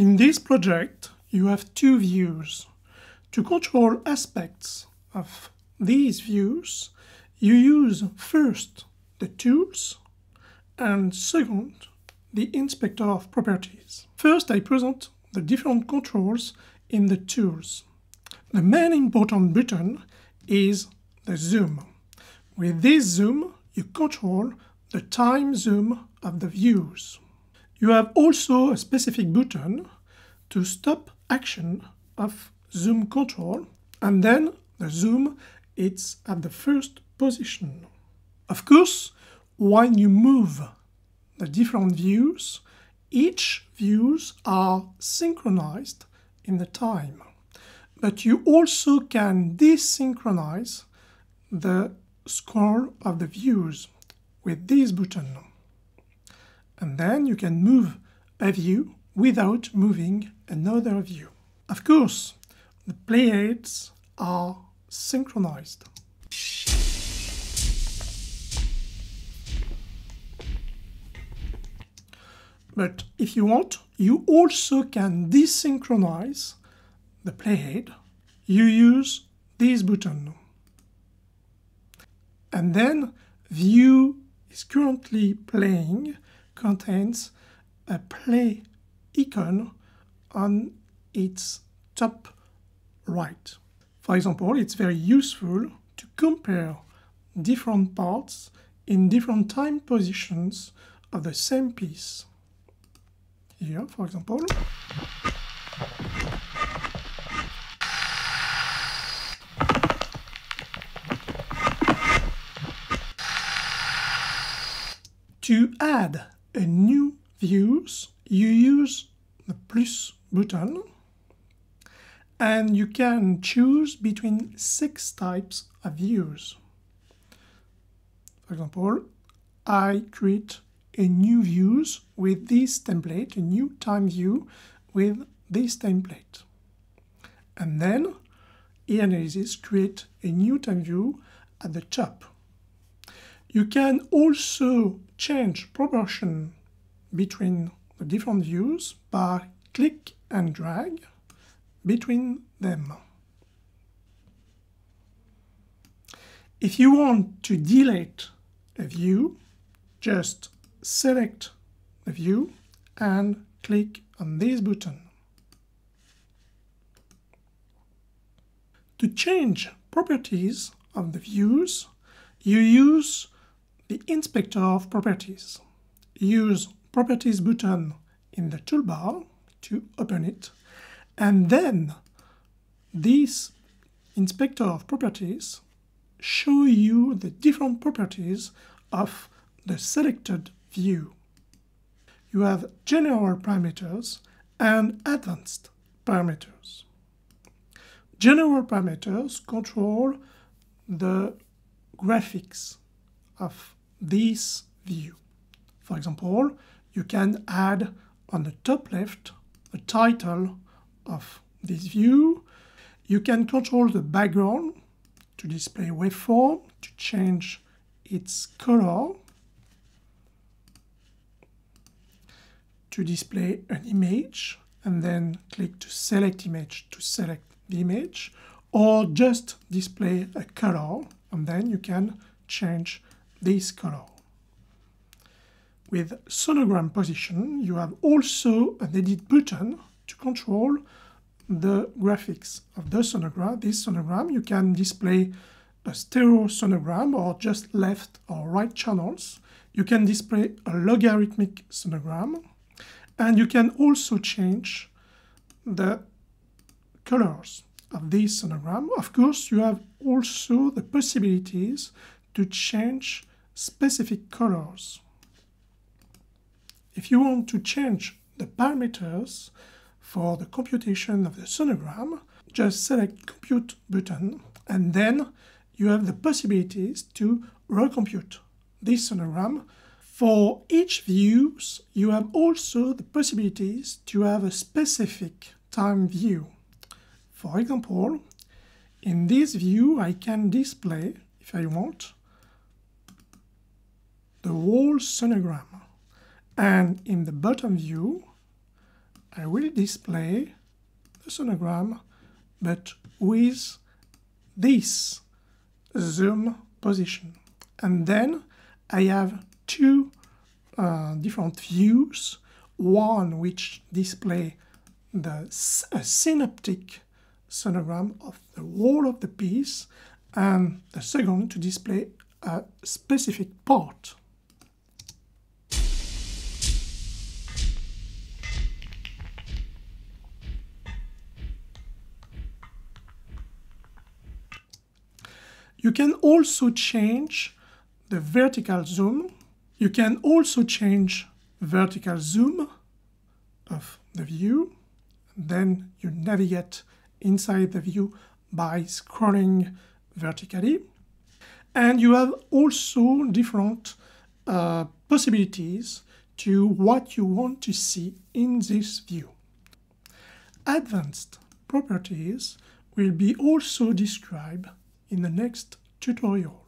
In this project, you have two views. To control aspects of these views, you use first the tools and second the inspector of properties. First, I present the different controls in the tools. The main important button is the zoom. With this zoom, you control the time zoom of the views. You have also a specific button to stop action of zoom control and then the zoom it's at the first position. Of course, when you move the different views, each views are synchronized in the time. But you also can desynchronize the score of the views with this button. And then you can move a view without moving another view. Of course, the playheads are synchronized. But if you want, you also can desynchronize the playhead. You use this button. And then view is currently playing contains a play icon on its top right. For example, it's very useful to compare different parts in different time positions of the same piece. Here, for example. To add a new views, you use the plus button and you can choose between six types of views. For example, I create a new views with this template, a new time view with this template. And then eAnalysis create a new time view at the top. You can also change proportion between the different views by click and drag between them. If you want to delete a view, just select the view and click on this button. To change properties of the views, you use the inspector of properties. Use properties button in the toolbar to open it and then this inspector of properties show you the different properties of the selected view. You have general parameters and advanced parameters. General parameters control the graphics of this view. For example, you can add on the top left the title of this view. You can control the background to display waveform, to change its color, to display an image, and then click to select image to select the image, or just display a color, and then you can change this color. With sonogram position, you have also an edit button to control the graphics of the sonogram. This sonogram, you can display a stereo sonogram or just left or right channels. You can display a logarithmic sonogram and you can also change the colors of this sonogram. Of course, you have also the possibilities to change specific colors. If you want to change the parameters for the computation of the sonogram, just select Compute button, and then you have the possibilities to recompute this sonogram. For each view, you have also the possibilities to have a specific time view. For example, in this view, I can display, if I want, the whole sonogram. And in the bottom view, I will display the sonogram but with this zoom position. And then I have two uh, different views, one which display the synoptic sonogram of the whole of the piece, and the second to display a specific part. You can also change the vertical zoom. You can also change vertical zoom of the view. Then you navigate inside the view by scrolling vertically. And you have also different uh, possibilities to what you want to see in this view. Advanced properties will be also described in the next tutorial.